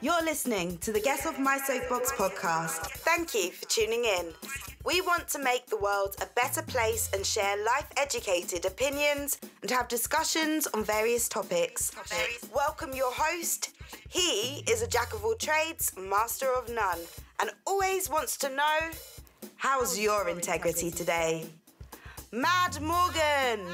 You're listening to the Get Off My Soapbox podcast. Thank you for tuning in. We want to make the world a better place and share life educated opinions and have discussions on various topics. Welcome your host. He is a jack of all trades, master of none, and always wants to know how's your integrity today? Mad Morgan.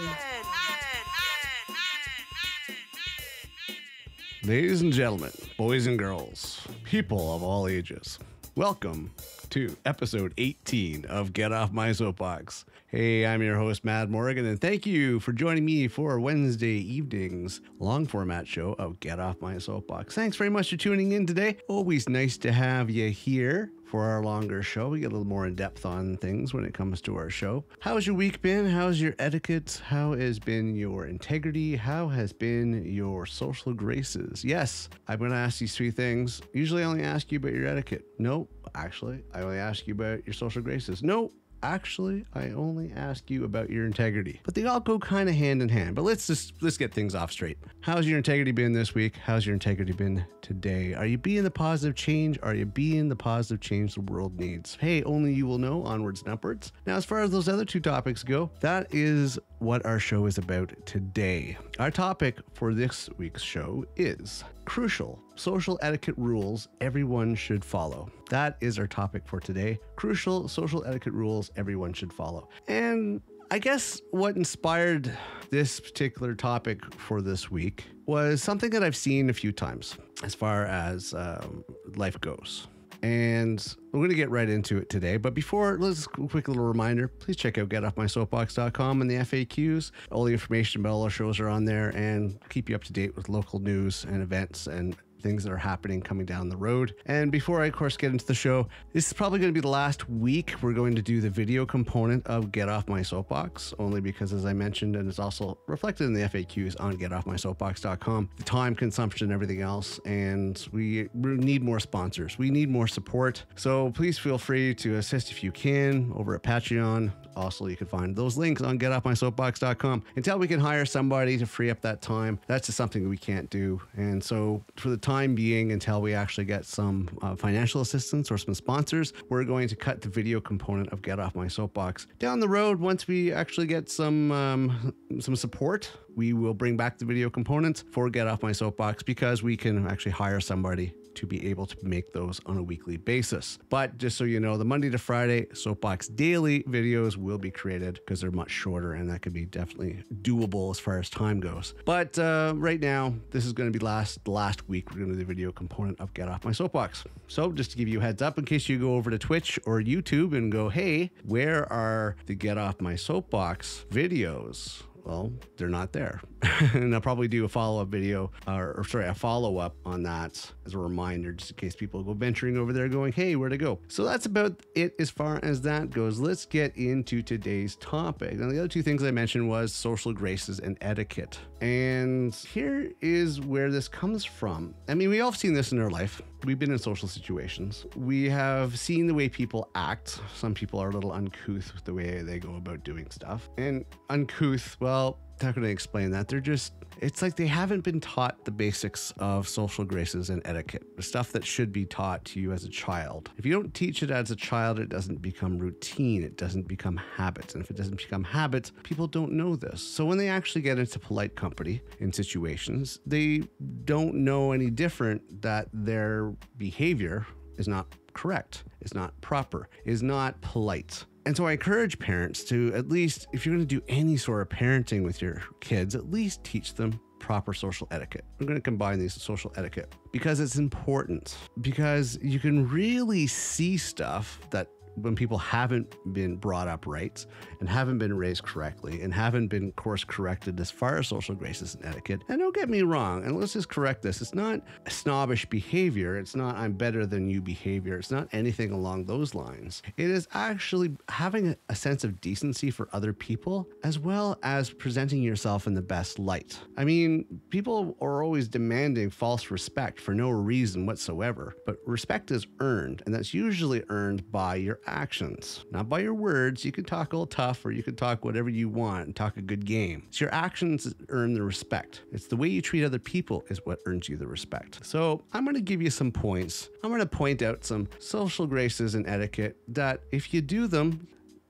Ladies and gentlemen, boys and girls, people of all ages, welcome to episode 18 of Get Off My Soapbox. Hey, I'm your host, Mad Morgan, and thank you for joining me for Wednesday evening's long format show of Get Off My Soapbox. Thanks very much for tuning in today. Always nice to have you here for our longer show. We get a little more in depth on things when it comes to our show. How's your week been? How's your etiquette? How has been your integrity? How has been your social graces? Yes, I'm going to ask these three things. Usually I only ask you about your etiquette. Nope, actually, I only ask you about your social graces. No, actually i only ask you about your integrity but they all go kind of hand in hand but let's just let's get things off straight. How's your integrity been this week? How's your integrity been today? Are you being the positive change? Are you being the positive change the world needs? Hey only you will know onwards and upwards. Now as far as those other two topics go that is what our show is about today. Our topic for this week's show is crucial social etiquette rules everyone should follow that is our topic for today crucial social etiquette rules everyone should follow. And I guess what inspired this particular topic for this week was something that I've seen a few times as far as um, life goes. And we're going to get right into it today. But before, let's quick little reminder please check out getoffmysoapbox.com and the FAQs. All the information about all our shows are on there and keep you up to date with local news and events and things that are happening coming down the road. And before I, of course, get into the show, this is probably going to be the last week we're going to do the video component of Get Off My Soapbox, only because, as I mentioned, and it's also reflected in the FAQs on getoffmysoapbox.com, the time consumption everything else. And we need more sponsors, we need more support. So please feel free to assist if you can over at Patreon. Also, you can find those links on getoffmysoapbox.com. Until we can hire somebody to free up that time, that's just something we can't do. And so, for the time being, until we actually get some uh, financial assistance or some sponsors, we're going to cut the video component of Get Off My Soapbox. Down the road, once we actually get some um, some support, we will bring back the video components for Get Off My Soapbox because we can actually hire somebody to be able to make those on a weekly basis. But just so you know, the Monday to Friday Soapbox Daily videos will be created because they're much shorter and that could be definitely doable as far as time goes. But uh, right now, this is going to be last last week. We're going to do the video component of Get Off My Soapbox. So just to give you a heads up, in case you go over to Twitch or YouTube and go, hey, where are the Get Off My Soapbox videos? Well, they're not there. and I'll probably do a follow up video, or, or, sorry, a follow up on that as a reminder, just in case people go venturing over there going, hey, where to go? So that's about it as far as that goes. Let's get into today's topic. Now, the other two things I mentioned was social graces and etiquette. And here is where this comes from. I mean, we all have seen this in our life. We've been in social situations. We have seen the way people act. Some people are a little uncouth with the way they go about doing stuff. And uncouth, well, how can I explain that? They're just, it's like they haven't been taught the basics of social graces and etiquette, the stuff that should be taught to you as a child. If you don't teach it as a child, it doesn't become routine, it doesn't become habits. And if it doesn't become habits, people don't know this. So when they actually get into polite company in situations, they don't know any different that their behavior is not correct, is not proper, is not polite. And so I encourage parents to at least, if you're going to do any sort of parenting with your kids, at least teach them proper social etiquette. I'm going to combine these social etiquette because it's important because you can really see stuff that when people haven't been brought up right and haven't been raised correctly and haven't been course corrected as far as social graces and etiquette. And don't get me wrong, and let's just correct this. It's not snobbish behavior. It's not I'm better than you behavior. It's not anything along those lines. It is actually having a sense of decency for other people as well as presenting yourself in the best light. I mean, people are always demanding false respect for no reason whatsoever, but respect is earned, and that's usually earned by your actions, not by your words. You can talk all tough or you can talk whatever you want and talk a good game. It's your actions that earn the respect. It's the way you treat other people is what earns you the respect. So I'm going to give you some points. I'm going to point out some social graces and etiquette that if you do them,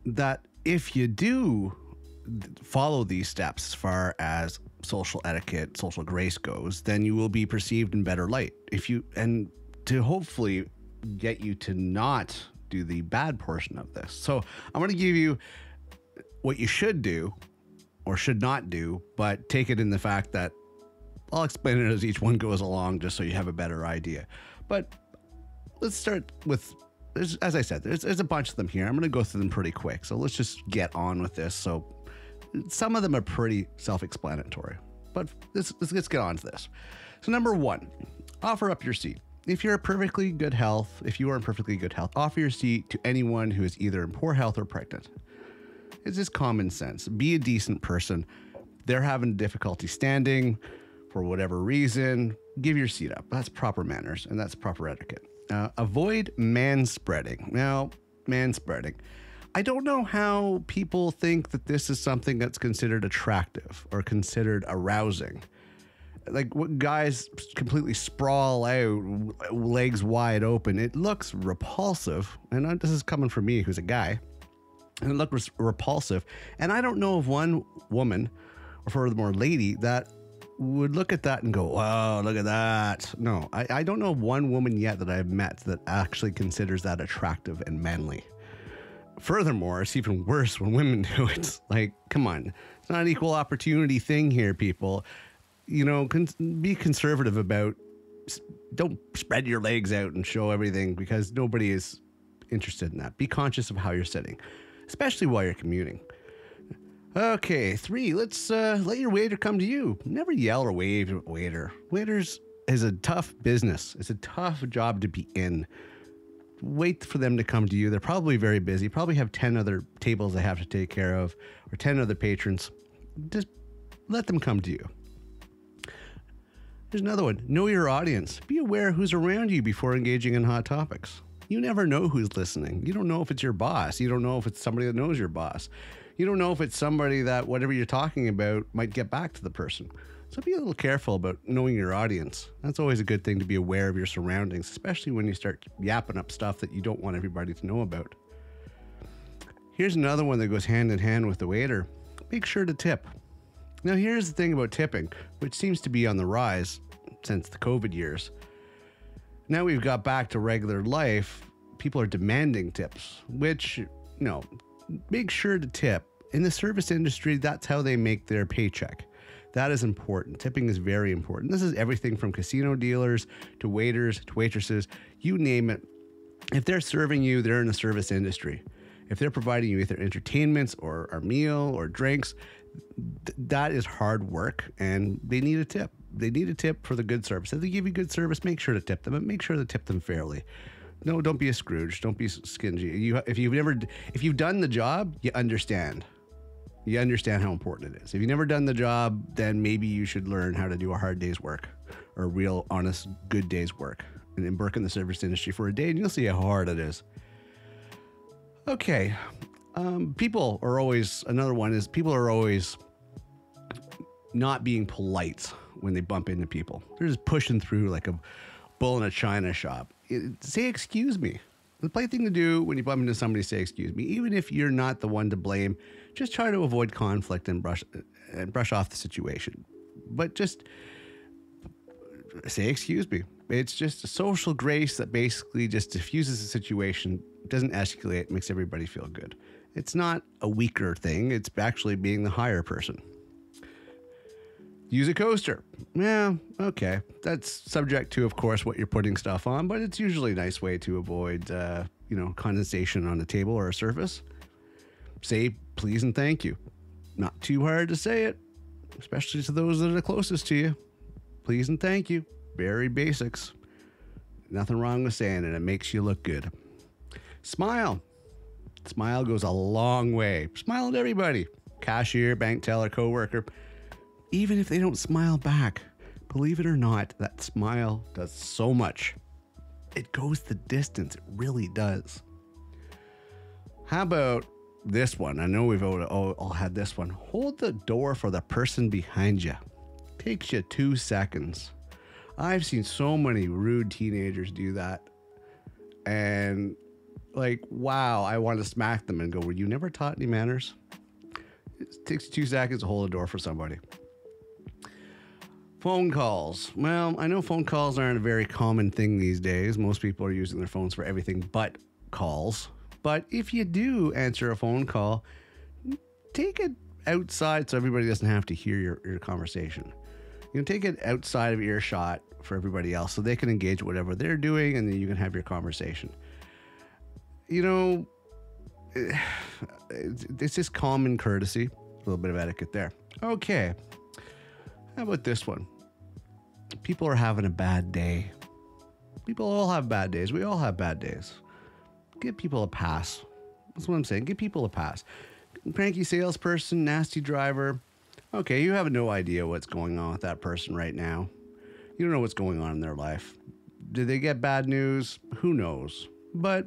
that if you do follow these steps as far as social etiquette, social grace goes, then you will be perceived in better light. If you and to hopefully get you to not do the bad portion of this. So I'm going to give you what you should do or should not do, but take it in the fact that I'll explain it as each one goes along just so you have a better idea. But let's start with as I said, there's, there's a bunch of them here. I'm going to go through them pretty quick. So let's just get on with this. So some of them are pretty self explanatory, but let's, let's, let's get on to this. So, number one, offer up your seat. If you're in perfectly good health, if you are in perfectly good health, offer your seat to anyone who is either in poor health or pregnant. It's just common sense. Be a decent person. They're having difficulty standing for whatever reason. Give your seat up. That's proper manners and that's proper etiquette. Uh, avoid man spreading. Now, man spreading. I don't know how people think that this is something that's considered attractive or considered arousing. Like guys completely sprawl out, legs wide open. It looks repulsive, and this is coming from me, who's a guy. And it looks repulsive. And I don't know of one woman, or furthermore, lady, that would look at that and go, wow, look at that. No, I, I don't know one woman yet that I've met that actually considers that attractive and manly. Furthermore, it's even worse when women do it. Like, come on, it's not an equal opportunity thing here, people. You know, be conservative about. Don't spread your legs out and show everything because nobody is interested in that. Be conscious of how you're sitting, especially while you're commuting. Okay, three. Let's uh, let your waiter come to you. Never yell or wave at a waiter. Waiters is a tough business. It's a tough job to be in. Wait for them to come to you. They're probably very busy. Probably have ten other tables they have to take care of, or ten other patrons. Just let them come to you. There's another one. Know your audience. Be aware who's around you before engaging in hot topics. You never know who's listening. You don't know if it's your boss. You don't know if it's somebody that knows your boss you don't know if it's somebody that whatever you're talking about might get back to the person. So be a little careful about knowing your audience. That's always a good thing to be aware of your surroundings, especially when you start yapping up stuff that you don't want everybody to know about. Here's another one that goes hand in hand with the waiter. Make sure to tip. Now, here's the thing about tipping, which seems to be on the rise since the COVID years. Now we've got back to regular life, people are demanding tips, which, you know, make sure to tip. In the service industry, that's how they make their paycheck. That is important. Tipping is very important. This is everything from casino dealers to waiters to waitresses, you name it. If they're serving you, they're in the service industry. If they're providing you either entertainments or a meal or drinks, th- that is hard work and they need a tip. They need a tip for the good service. If they give you good service, make sure to tip them, but make sure to tip them fairly. No, don't be a Scrooge. Don't be stingy. You, if you've never, if you've done the job, you understand. You understand how important it is. If you've never done the job, then maybe you should learn how to do a hard day's work, or real, honest, good day's work, and work in the service industry for a day, and you'll see how hard it is. Okay, um, people are always another one is people are always not being polite when they bump into people. They're just pushing through like a bull in a china shop say excuse me. The polite thing to do when you bump into somebody, say excuse me, even if you're not the one to blame. Just try to avoid conflict and brush and brush off the situation. But just say excuse me. It's just a social grace that basically just diffuses the situation, doesn't escalate, makes everybody feel good. It's not a weaker thing. It's actually being the higher person. Use a coaster. Yeah, okay. That's subject to, of course, what you're putting stuff on, but it's usually a nice way to avoid, uh, you know, condensation on a table or a surface. Say please and thank you. Not too hard to say it, especially to those that are closest to you. Please and thank you. Very basics. Nothing wrong with saying it. It makes you look good. Smile. Smile goes a long way. Smile at everybody. Cashier, bank teller, coworker even if they don't smile back. Believe it or not, that smile does so much. It goes the distance, it really does. How about this one? I know we've all, all, all had this one. Hold the door for the person behind you. Takes you two seconds. I've seen so many rude teenagers do that. And like, wow, I want to smack them and go, Were you never taught any manners? It takes two seconds to hold a door for somebody. Phone calls. Well, I know phone calls aren't a very common thing these days. Most people are using their phones for everything but calls. But if you do answer a phone call, take it outside so everybody doesn't have to hear your, your conversation. You can take it outside of earshot for everybody else so they can engage whatever they're doing and then you can have your conversation. You know, it's just common courtesy, a little bit of etiquette there. Okay. How about this one? People are having a bad day. People all have bad days. We all have bad days. Give people a pass. That's what I'm saying. Give people a pass. Cranky salesperson, nasty driver. Okay, you have no idea what's going on with that person right now. You don't know what's going on in their life. Did they get bad news? Who knows? But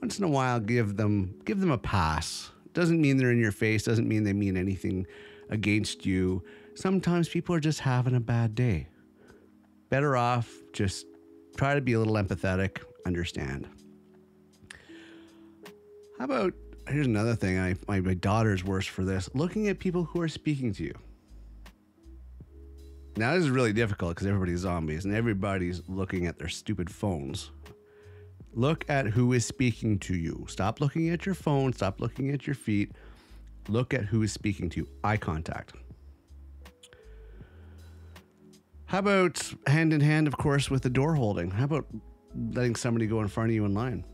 once in a while give them give them a pass. Doesn't mean they're in your face, doesn't mean they mean anything against you. Sometimes people are just having a bad day. Better off just try to be a little empathetic, understand. How about here's another thing. I my, my daughter's worse for this. Looking at people who are speaking to you. Now this is really difficult because everybody's zombies and everybody's looking at their stupid phones. Look at who is speaking to you. Stop looking at your phone. Stop looking at your feet. Look at who is speaking to you. Eye contact. How about hand in hand, of course, with the door holding? How about letting somebody go in front of you in line?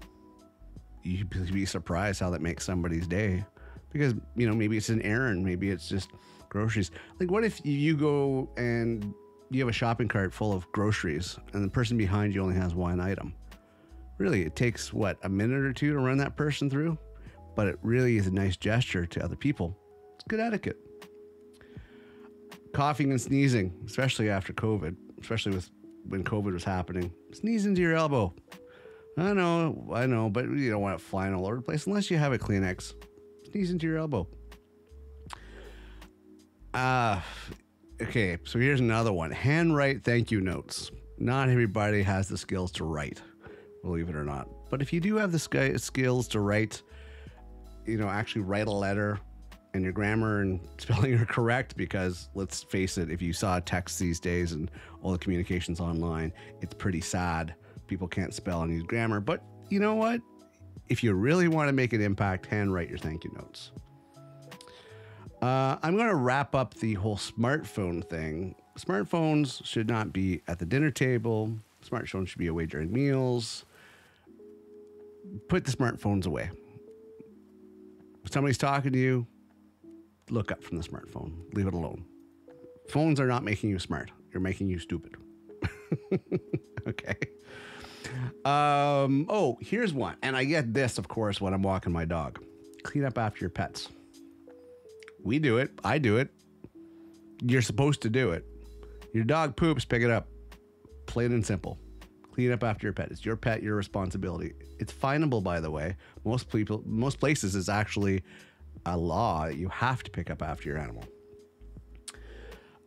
You'd be surprised how that makes somebody's day. Because, you know, maybe it's an errand, maybe it's just groceries. Like, what if you go and you have a shopping cart full of groceries and the person behind you only has one item? Really, it takes what, a minute or two to run that person through? But it really is a nice gesture to other people. It's good etiquette coughing and sneezing, especially after COVID, especially with when COVID was happening. Sneeze into your elbow. I know, I know, but you don't want it flying all over the place unless you have a Kleenex. Sneeze into your elbow. Uh, okay. So here's another one: handwrite thank you notes. Not everybody has the skills to write, believe it or not. But if you do have the skills to write, you know, actually write a letter and your grammar and spelling are correct because let's face it, if you saw text these days and all the communications online, it's pretty sad. People can't spell and use grammar. But you know what? If you really want to make an impact, handwrite your thank you notes. Uh, I'm going to wrap up the whole smartphone thing. Smartphones should not be at the dinner table. Smartphones should be away during meals. Put the smartphones away. If somebody's talking to you, look up from the smartphone. Leave it alone. Phones are not making you smart. You're making you stupid. okay. Um, oh, here's one. And I get this, of course, when I'm walking my dog. Clean up after your pets. We do it. I do it. You're supposed to do it. Your dog poops, pick it up. Plain and simple. Clean up after your pet. It's your pet, your responsibility. It's finable, by the way. Most people, most places, is actually a law. That you have to pick up after your animal.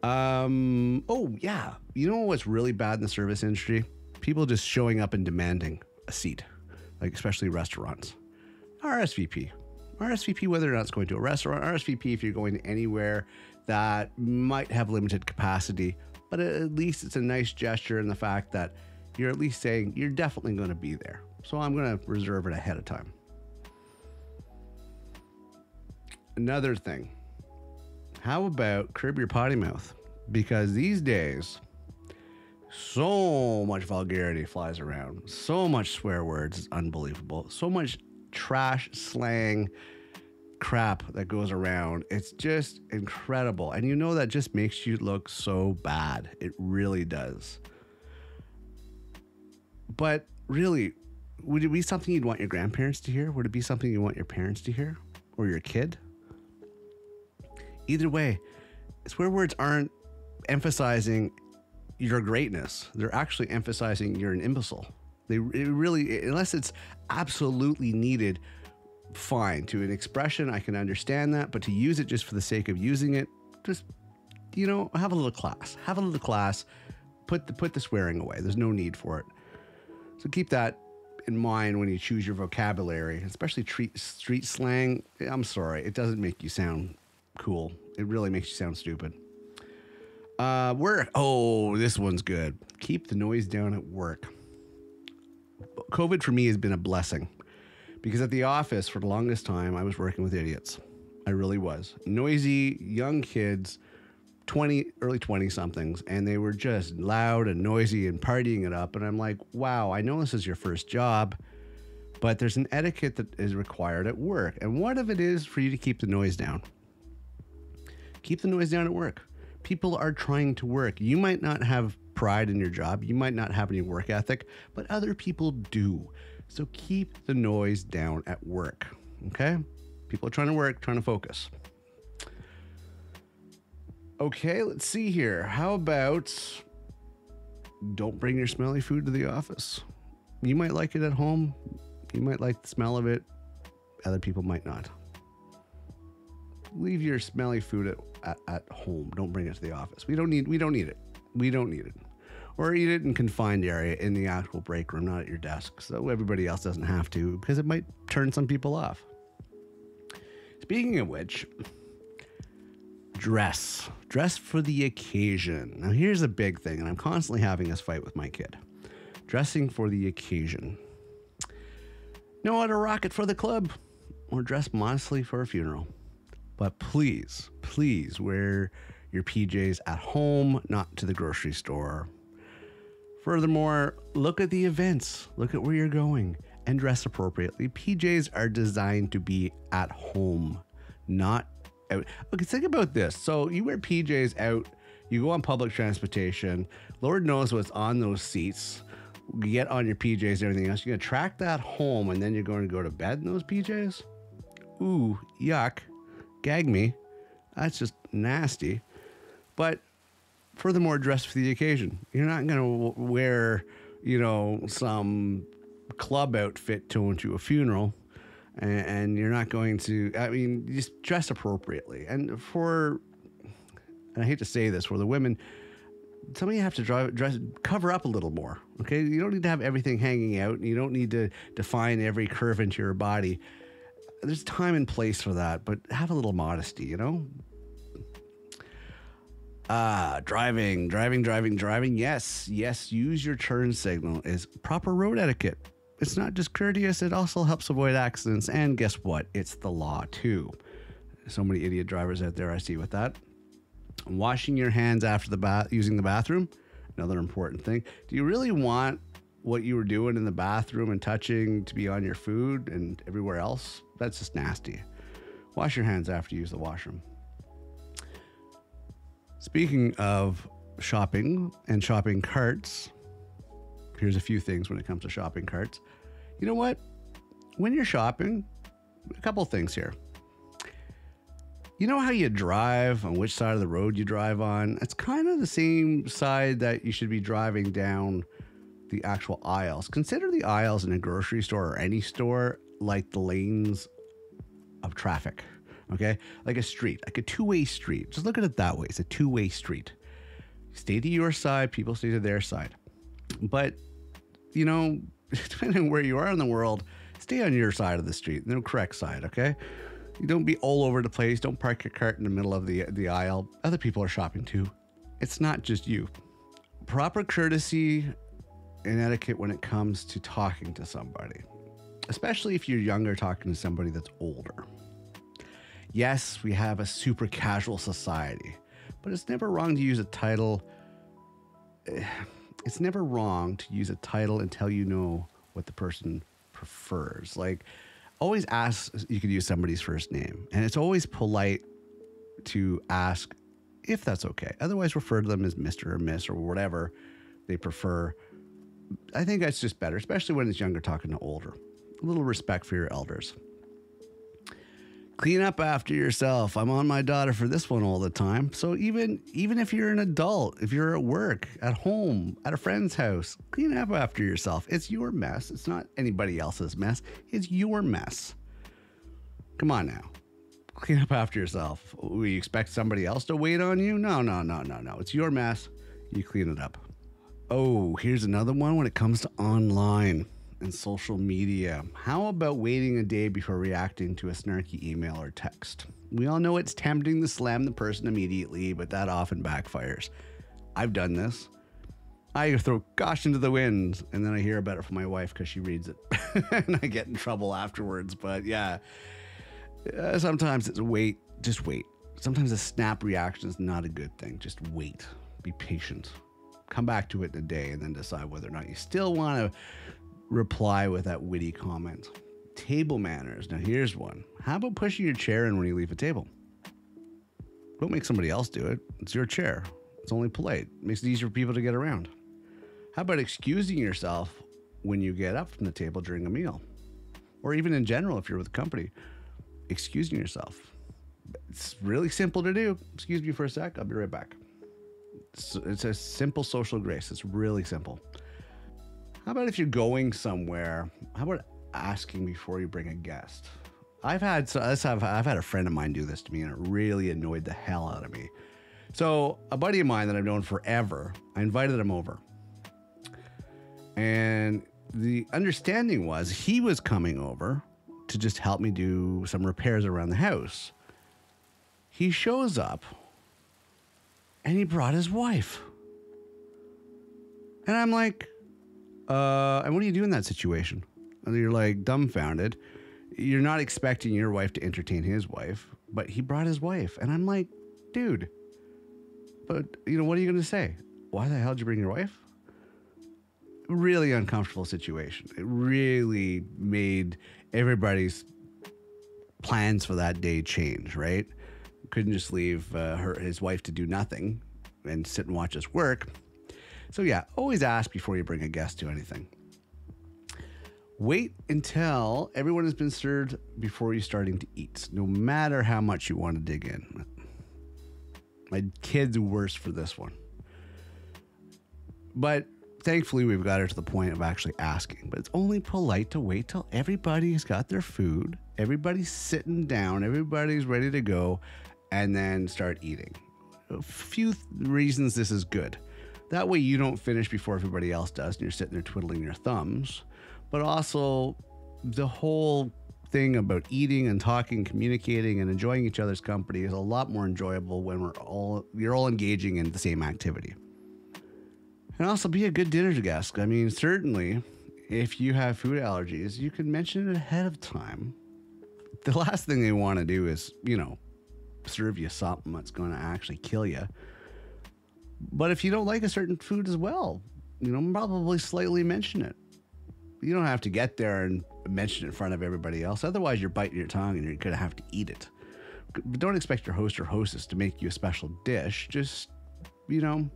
Um. Oh yeah. You know what's really bad in the service industry? People just showing up and demanding a seat, like especially restaurants. RSVP. RSVP whether or not it's going to a restaurant. RSVP if you're going anywhere that might have limited capacity, but at least it's a nice gesture in the fact that you're at least saying you're definitely going to be there. So I'm going to reserve it ahead of time. another thing. How about curb your potty mouth? Because these days, so much vulgarity flies around, so much swear words, it's unbelievable. So much trash, slang, crap that goes around. It's just incredible. And you know that just makes you look so bad. It really does. But really, would it be something you'd want your grandparents to hear? Would it be something you want your parents to hear? Or your kid? Either way, swear words aren't emphasizing your greatness. They're actually emphasizing you're an imbecile. They really, unless it's absolutely needed, fine. To an expression, I can understand that, but to use it just for the sake of using it, just you know, have a little class. Have a little class. Put the put the swearing away. There's no need for it. So keep that in mind when you choose your vocabulary, especially treat, street slang. I'm sorry, it doesn't make you sound cool. It really makes you sound stupid. Uh, work. Oh, this one's good. Keep the noise down at work. COVID for me has been a blessing because at the office for the longest time, I was working with idiots. I really was. Noisy young kids 20 early 20 somethings and they were just loud and noisy and partying it up and i'm like wow i know this is your first job but there's an etiquette that is required at work and one of it is for you to keep the noise down. Keep the noise down at work. People are trying to work. You might not have pride in your job you might not have any work ethic but other people do. So keep the noise down at work okay? People are trying to work trying to focus Okay, let's see here. How about don't bring your smelly food to the office? You might like it at home. You might like the smell of it. Other people might not. Leave your smelly food at, at, at home. Don't bring it to the office. We don't need we don't need it. We don't need it. Or eat it in confined area in the actual break room, not at your desk. So everybody else doesn't have to, because it might turn some people off. Speaking of which, dress. Dress for the occasion. Now, here's a big thing, and I'm constantly having this fight with my kid dressing for the occasion. Know how to rock it for the club or dress modestly for a funeral. But please, please wear your PJs at home, not to the grocery store. Furthermore, look at the events, look at where you're going, and dress appropriately. PJs are designed to be at home, not out. Okay, think about this. So you wear PJs out, you go on public transportation. Lord knows what's on those seats. You get on your PJs and everything else. You're gonna track that home, and then you're going to go to bed in those PJs. Ooh, yuck! Gag me. That's just nasty. But furthermore, dress for the occasion. You're not gonna wear, you know, some club outfit to to a funeral and, and you're not going to. I mean, just dress appropriately. And for, and I hate to say this, for the women, some of you have to drive, dress, cover up a little more. Okay, you don't need to have everything hanging out. You don't need to define every curve into your body. There's time and place for that, but have a little modesty. You know. Ah, driving, driving, driving, driving. Yes, yes. Use your turn signal is proper road etiquette it's not just courteous, it also helps avoid accidents. And guess what? It's the law too. So many idiot drivers out there I see with that. Washing your hands after the bath, using the bathroom, another important thing. Do you really want what you were doing in the bathroom and touching to be on your food and everywhere else? That's just nasty. Wash your hands after you use the washroom. Speaking of shopping and shopping carts, here's a few things when it comes to shopping carts. You know what? When you're shopping, a couple things here. You know how you drive on which side of the road you drive on? It's kind of the same side that you should be driving down the actual aisles. Consider the aisles in a grocery store or any store like the lanes of traffic. Okay? Like a street, like a two way street. Just look at it that way. It's a two way street. Stay to your side, people stay to their side. But you know, depending on where you are in the world, stay on your side of the street, the correct side, okay? You don't be all over the place. Don't park your cart in the middle of the the aisle. Other people are shopping too. It's not just you. Proper courtesy and etiquette when it comes to talking to somebody, especially if you're younger talking to somebody that's older. Yes, we have a super casual society, but it's never wrong to use a title eh, it's never wrong to use a title until you know what the person prefers. Like, always ask, you could use somebody's first name. And it's always polite to ask if that's okay. Otherwise, refer to them as Mr. or Miss or whatever they prefer. I think that's just better, especially when it's younger talking to older. A little respect for your elders. Clean up after yourself. I'm on my daughter for this one all the time. So even even if you're an adult, if you're at work, at home, at a friend's house, clean up after yourself. It's your mess. It's not anybody else's mess. It's your mess. Come on now. Clean up after yourself. We expect somebody else to wait on you? No, no, no, no, no. It's your mess. You clean it up. Oh, here's another one when it comes to online and social media. How about waiting a day before reacting to a snarky email or text? We all know it's tempting to slam the person immediately, but that often backfires. I've done this. I throw caution to the wind, and then I hear about it from my wife because she reads it, and I get in trouble afterwards. But yeah, uh, sometimes it's wait, just wait. Sometimes a snap reaction is not a good thing. Just wait, be patient, come back to it in a day, and then decide whether or not you still want to reply with that witty comment. Table manners. Now, here's one. How about pushing your chair in when you leave a table? Don't make somebody else do it. It's your chair. It's only polite. It makes it easier for people to get around. How about excusing yourself when you get up from the table during a meal? Or even in general, if you're with company, excusing yourself. It's really simple to do. Excuse me for a sec. I'll be right back. It's, it's a simple social grace. It's really simple. How about if you're going somewhere? How about asking before you bring a guest? I've had so I've, I've had a friend of mine do this to me, and it really annoyed the hell out of me. So a buddy of mine that I've known forever, I invited him over, and the understanding was he was coming over to just help me do some repairs around the house. He shows up, and he brought his wife, and I'm like uh, and what do you do in that situation? And you're like dumbfounded. You're not expecting your wife to entertain his wife, but he brought his wife. And I'm like, dude, but you know, what are you going to say? Why the hell did you bring your wife? Really uncomfortable situation. It really made everybody's plans for that day change, right? Couldn't just leave uh, her his wife to do nothing and sit and watch us work. So, yeah, always ask before you bring a guest to anything. Wait until everyone has been served before you're starting to eat, no matter how much you want to dig in. My kid's worse for this one. But thankfully, we've got her to the point of actually asking. But it's only polite to wait till everybody's got their food, everybody's sitting down, everybody's ready to go, and then start eating. A few th- reasons this is good. That way you don't finish before everybody else does and you're sitting there twiddling your thumbs. But also, the whole thing about eating and talking, communicating, and enjoying each other's company is a lot more enjoyable when we're all you're all engaging in the same activity. And also be a good dinner guest. I mean, certainly, if you have food allergies, you can mention it ahead of time. The last thing they want to do is, you know, serve you something that's going to actually kill you. But if you don't like a certain food as well, you know, probably slightly mention it. You don't have to get there and mention it in front of everybody else. Otherwise, you're biting your tongue and you're going to have to eat it. But don't expect your host or hostess to make you a special dish. Just, you know,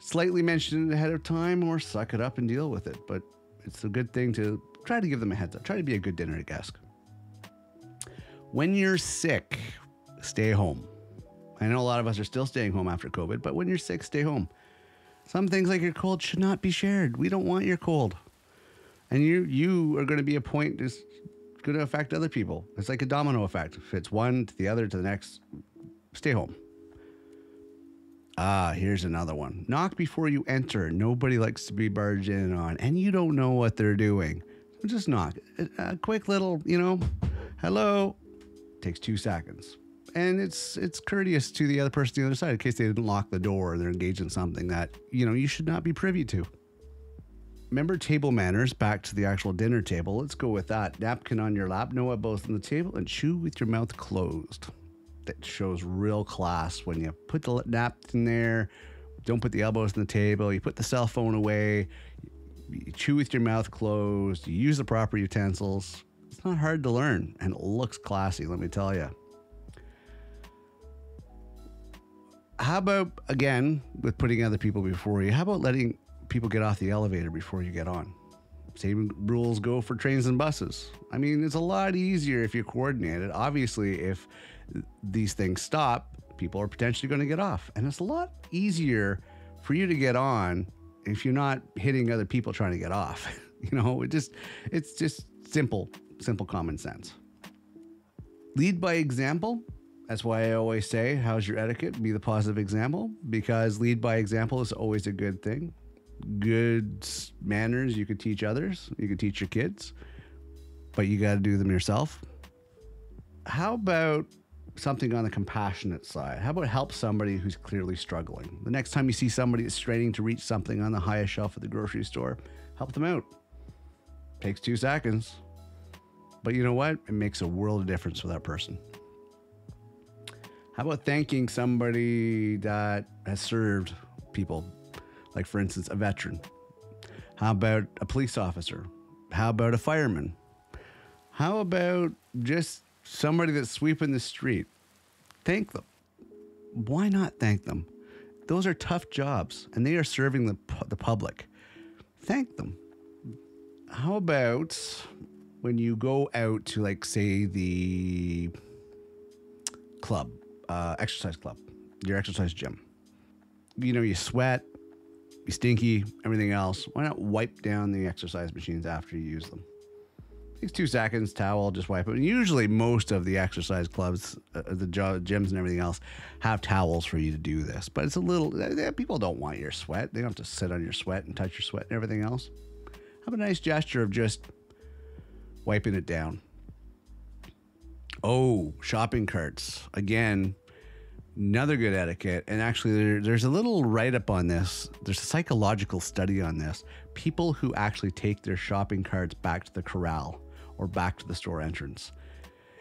slightly mention it ahead of time or suck it up and deal with it. But it's a good thing to try to give them a heads up. Try to be a good dinner guest. When you're sick, stay home. I know a lot of us are still staying home after COVID, but when you're sick, stay home. Some things like your cold should not be shared. We don't want your cold. And you you are going to be a point that's going to affect other people. It's like a domino effect. If it's one to the other to the next, stay home. Ah, here's another one. Knock before you enter. Nobody likes to be barged in on, and you don't know what they're doing. Just knock. A, a quick little, you know, hello. Takes two seconds and it's it's courteous to the other person on the other side in case they didn't lock the door or they're engaged in something that you know you should not be privy to. Remember table manners back to the actual dinner table. Let's go with that. Napkin on your lap, no elbows on the table, and chew with your mouth closed. That shows real class when you put the napkin there. Don't put the elbows on the table. You put the cell phone away. You chew with your mouth closed. You use the proper utensils. It's not hard to learn, and it looks classy. Let me tell you. How about again with putting other people before you? How about letting people get off the elevator before you get on? Same rules go for trains and buses. I mean, it's a lot easier if you're coordinated. Obviously, if these things stop, people are potentially going to get off, and it's a lot easier for you to get on if you're not hitting other people trying to get off. you know, it just it's just simple, simple common sense. Lead by example. That's why I always say, How's your etiquette? Be the positive example because lead by example is always a good thing. Good manners you could teach others, you could teach your kids, but you got to do them yourself. How about something on the compassionate side? How about help somebody who's clearly struggling? The next time you see somebody that's straining to reach something on the highest shelf at the grocery store, help them out. Takes two seconds. But you know what? It makes a world of difference for that person. How about thanking somebody that has served people? Like, for instance, a veteran. How about a police officer? How about a fireman? How about just somebody that's sweeping the street? Thank them. Why not thank them? Those are tough jobs and they are serving the, the public. Thank them. How about when you go out to, like, say, the club, uh, exercise club, your exercise gym? You know, you sweat, you stinky, everything else. Why not wipe down the exercise machines after you use them? Takes two seconds, towel, just wipe it. Usually, most of the exercise clubs, uh, the gyms, and everything else have towels for you to do this. But it's a little, people don't want your sweat. They don't have to sit on your sweat and touch your sweat and everything else. Have a nice gesture of just wiping it down. Oh, shopping carts. Again, another good etiquette. And actually, there, there's a little write up on this. There's a psychological study on this. People who actually take their shopping carts back to the corral or back to the store entrance.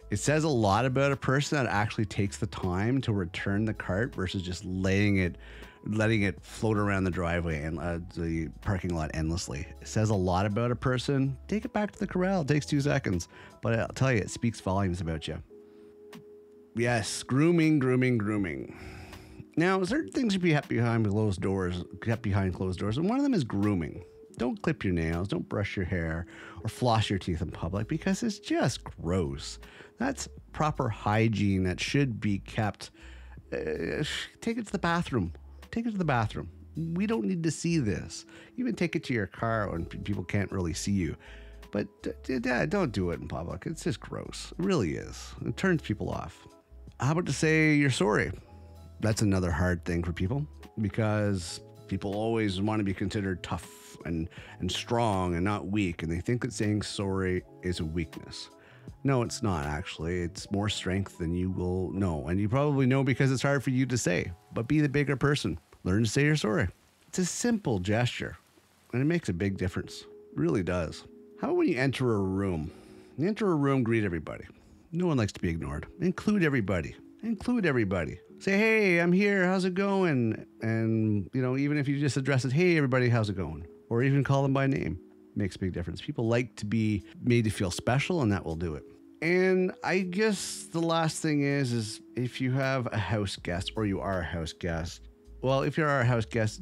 It says a lot about a person that actually takes the time to return the cart versus just laying it, letting it float around the driveway and uh, the parking lot endlessly. It says a lot about a person. Take it back to the corral. It takes two seconds, but I'll tell you, it speaks volumes about you. Yes, grooming, grooming, grooming. Now, certain things should be kept behind closed doors, kept behind closed doors, and one of them is grooming. Don't clip your nails, don't brush your hair, or floss your teeth in public because it's just gross. That's proper hygiene that should be kept. Uh, take it to the bathroom. Take it to the bathroom. We don't need to see this. Even take it to your car when people can't really see you. But uh, don't do it in public. It's just gross. It really is. It turns people off. How about to say you're sorry? That's another hard thing for people because people always want to be considered tough and, and strong and not weak, and they think that saying sorry is a weakness. No, it's not actually. It's more strength than you will know. And you probably know because it's hard for you to say. But be the bigger person. Learn to say you're sorry. It's a simple gesture, and it makes a big difference. It really does. How about when you enter a room? You enter a room, greet everybody. No one likes to be ignored. Include everybody. Include everybody. Say, hey, I'm here. How's it going? And, you know, even if you just address it, hey, everybody, how's it going? Or even call them by name makes a big difference. People like to be made to feel special, and that will do it. And I guess the last thing is, is if you have a house guest or you are a house guest, well, if you are a house guest,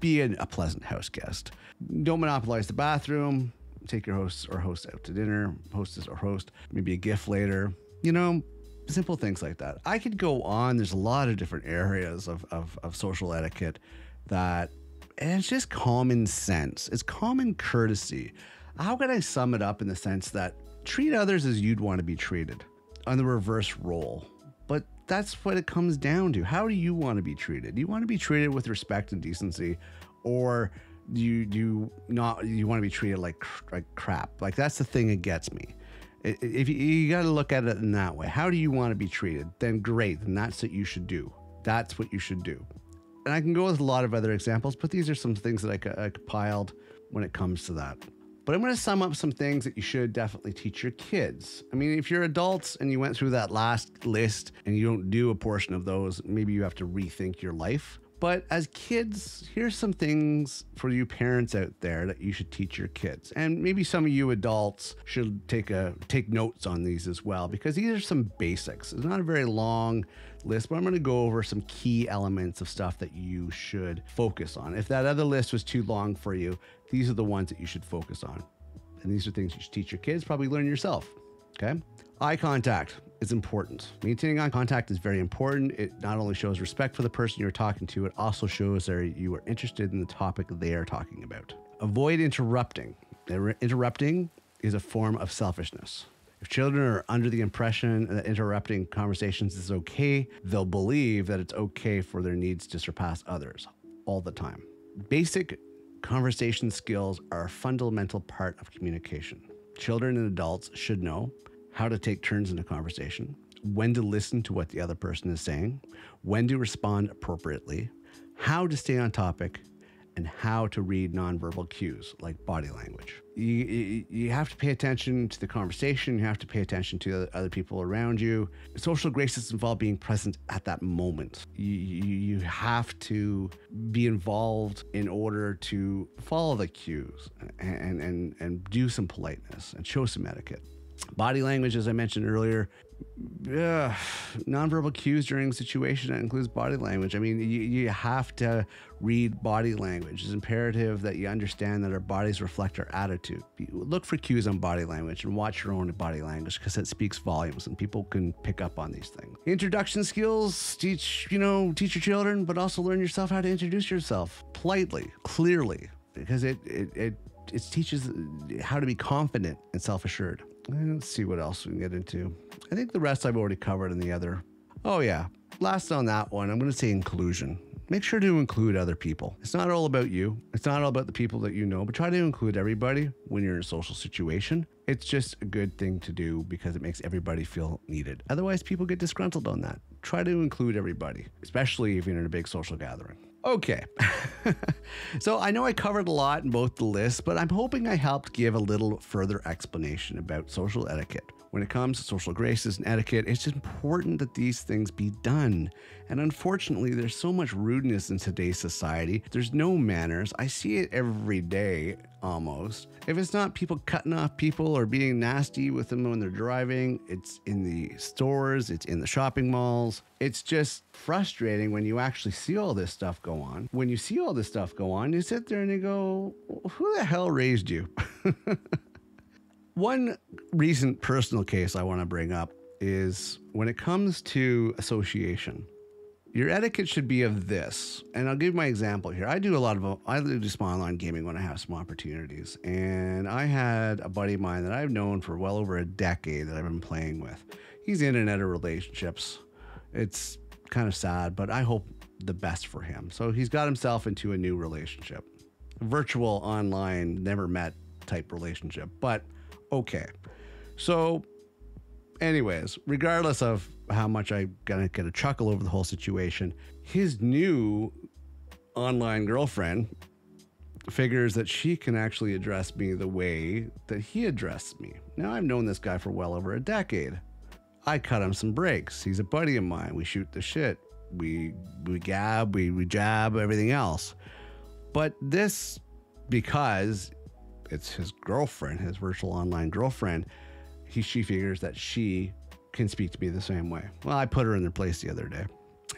be an, a pleasant house guest. Don't monopolize the bathroom. Take your hosts or host out to dinner, hostess or host, maybe a gift later. You know, simple things like that. I could go on. There's a lot of different areas of, of, of social etiquette that and it's just common sense. It's common courtesy. How can I sum it up in the sense that treat others as you'd want to be treated on the reverse role? That's what it comes down to. How do you want to be treated? Do you want to be treated with respect and decency, or do you do you not? You want to be treated like like crap? Like that's the thing that gets me. If you, you got to look at it in that way, how do you want to be treated? Then great, then that's what you should do. That's what you should do and I can go with a lot of other examples, but these are some things that I, I compiled when it comes to that. But I'm going to sum up some things that you should definitely teach your kids. I mean, if you're adults and you went through that last list and you don't do a portion of those, maybe you have to rethink your life. But as kids, here's some things for you parents out there that you should teach your kids. And maybe some of you adults should take a take notes on these as well because these are some basics. It's not a very long list, but I'm going to go over some key elements of stuff that you should focus on. If that other list was too long for you, these are the ones that you should focus on. And these are things you should teach your kids, probably learn yourself. Okay? Eye contact is important. Maintaining eye contact is very important. It not only shows respect for the person you're talking to, it also shows that you are interested in the topic they are talking about. Avoid interrupting. Interrupting is a form of selfishness. If children are under the impression that interrupting conversations is okay, they'll believe that it's okay for their needs to surpass others all the time. Basic conversation skills are a fundamental part of communication. Children and adults should know how to take turns in a conversation, when to listen to what the other person is saying, when to respond appropriately, how to stay on topic, and how to read nonverbal cues like body language. You, you, you, have to pay attention to the conversation. You have to pay attention to other people around you. Social graces involve being present at that moment. You, you, you have to be involved in order to follow the cues and, and, and do some politeness and show some etiquette. Body language, as I mentioned earlier, yeah, nonverbal cues during situation that includes body language. I mean, you, you have to read body language. It's imperative that you understand that our bodies reflect our attitude. Look for cues on body language and watch your own body language because it speaks volumes and people can pick up on these things. Introduction skills, teach, you know, teach your children, but also learn yourself how to introduce yourself politely, clearly, because it, it, it, it teaches how to be confident and self assured. Let's see what else we can get into. I think the rest I've already covered in the other. Oh, yeah. Last on that one, I'm going to say inclusion. Make sure to include other people. It's not all about you. It's not all about the people that you know, but try to include everybody when you're in a social situation. It's just a good thing to do because it makes everybody feel needed. Otherwise, people get disgruntled on that. Try to include everybody, especially if you're in a big social gathering. Okay. so I know I covered a lot in both the lists, but I'm hoping I helped give a little further explanation about social etiquette. When it comes to social graces and etiquette, it's important that these things be done. And unfortunately, there's so much rudeness in today's society. There's no manners. I see it every day almost. If it's not people cutting off people or being nasty with them when they're driving, it's in the stores, it's in the shopping malls. It's just frustrating when you actually see all this stuff go on. When you see all this stuff go on, you sit there and you go, who the hell raised you? One recent personal case I want to bring up is when it comes to association. Your etiquette should be of this, and I'll give my example here. I do a lot of I do some online gaming when I have some opportunities, and I had a buddy of mine that I've known for well over a decade that I've been playing with. He's in and out of relationships. It's kind of sad, but I hope the best for him. So he's got himself into a new relationship, virtual, online, never met type relationship, but okay. So, anyways, regardless of how much I gonna get a chuckle over the whole situation, his new online girlfriend figures that she can actually address me the way that he addressed me. Now I've known this guy for well over a decade. I cut him some breaks. He's a buddy of mine. We shoot the shit. We we gab, we, we jab, everything else. But this because it's his girlfriend, his virtual online girlfriend. He she figures that she can speak to me the same way. Well, I put her in their place the other day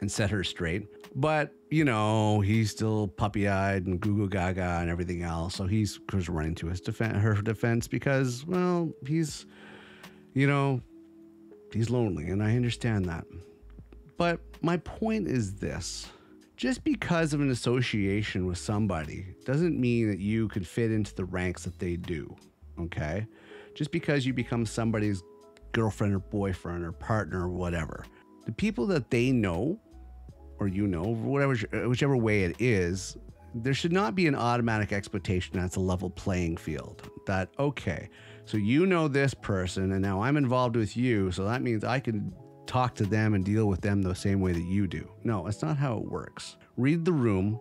and set her straight. But, you know, he's still puppy eyed and goo goo gaga and everything else. So he's of running to his defense, her defense because, well, he's, you know, he's lonely and I understand that. But my point is this just because of an association with somebody doesn't mean that you can fit into the ranks that they do. Okay. Just because you become somebody's girlfriend or boyfriend or partner or whatever, the people that they know or you know, whatever, whichever way it is, there should not be an automatic expectation that's a level playing field. That, okay, so you know this person and now I'm involved with you. So that means I can talk to them and deal with them the same way that you do. No, it's not how it works. Read the room,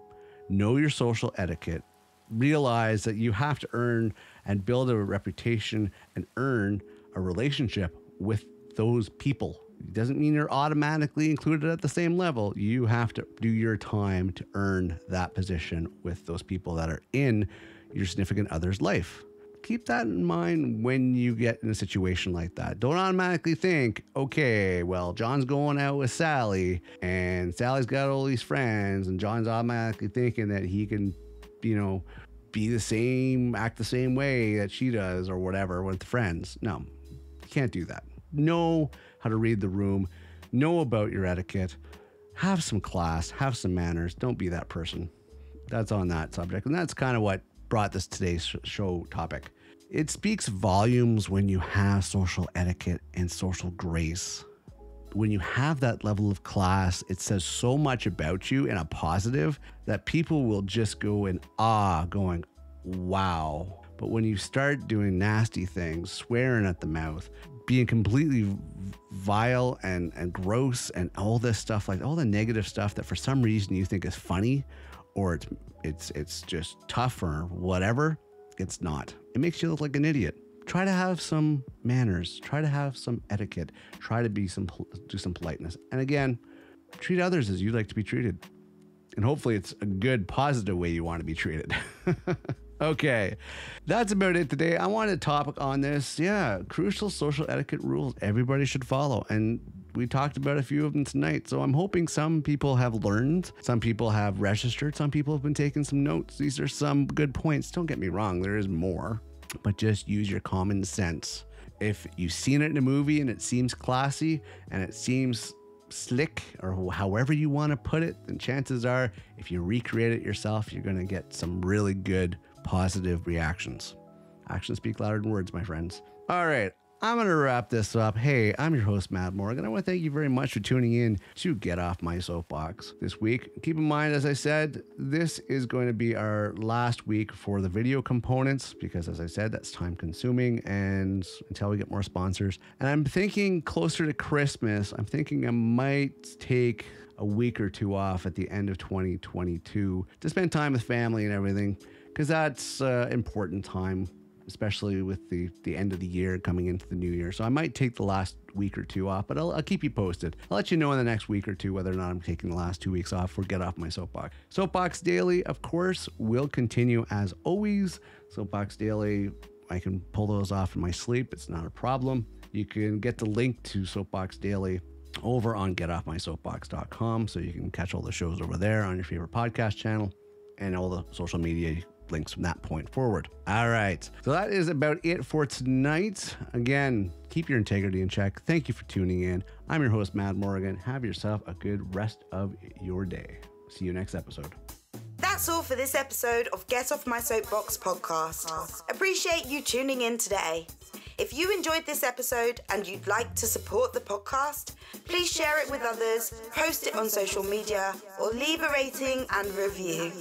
know your social etiquette, realize that you have to earn and build a reputation and earn a relationship with those people. It doesn't mean you're automatically included at the same level. You have to do your time to earn that position with those people that are in your significant other's life keep that in mind when you get in a situation like that. Don't automatically think, okay, well, John's going out with Sally and Sally's got all these friends, and John's automatically thinking that he can, you know, be the same, act the same way that she does or whatever with friends. No, you can't do that. Know how to read the room, know about your etiquette, have some class, have some manners. Don't be that person. That's on that subject. And that's kind of what brought this today's show topic It speaks volumes when you have social etiquette and social grace. When you have that level of class, it says so much about you in a positive that people will just go in awe, going, wow. But when you start doing nasty things, swearing at the mouth, being completely vile and, and gross and all this stuff, like all the negative stuff that for some reason you think is funny or it's it's it's just tough or whatever, it's not. It makes you look like an idiot. Try to have some manners. Try to have some etiquette. Try to be some do some politeness. And again, treat others as you'd like to be treated. And hopefully it's a good positive way you want to be treated. Okay, that's about it today. I wanted a topic on this. Yeah, crucial social etiquette rules everybody should follow. And we talked about a few of them tonight. So I'm hoping some people have learned, some people have registered, some people have been taking some notes. These are some good points. Don't get me wrong, there is more, but just use your common sense. If you've seen it in a movie and it seems classy and it seems slick or however you want to put it, then chances are if you recreate it yourself, you're going to get some really good positive reactions. Actions speak louder than words, my friends. All right, I'm going to wrap this up. Hey, I'm your host, Matt Morgan. I want to thank you very much for tuning in to Get Off My Soapbox this week. Keep in mind, as I said, this is going to be our last week for the video components because, as I said, that's time consuming and until we get more sponsors. And I'm thinking closer to Christmas, I'm thinking I might take a week or two off at the end of 2022 to spend time with family and everything because that's uh, important time, especially with the the end of the year coming into the new year. So I might take the last week or two off, but I'll, I'll keep you posted. I'll let you know in the next week or two whether or not I'm taking the last two weeks off or get off my soapbox. Soapbox Daily, of course, will continue as always. Soapbox Daily, I can pull those off in my sleep. It's not a problem. You can get the link to Soapbox Daily over on getoffmysoapbox.com so you can catch all the shows over there on your favorite podcast channel and all the social media links from that point forward. All right. So that is about it for tonight. Again, keep your integrity in check. Thank you for tuning in. I'm your host, Matt Morgan. Have yourself a good rest of your day. See you next episode. That's all for this episode of Get Off My Soapbox podcast. Appreciate you tuning in today. If you enjoyed this episode and you'd like to support the podcast, please share it with others, post it on social media, or leave a rating and review.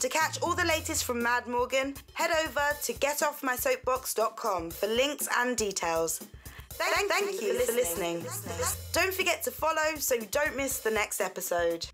To catch all the latest from Mad Morgan, head over to getoffmysoapbox.com for links and details. Thank, thank, you for listening. Don't forget to follow so you don't miss the next episode.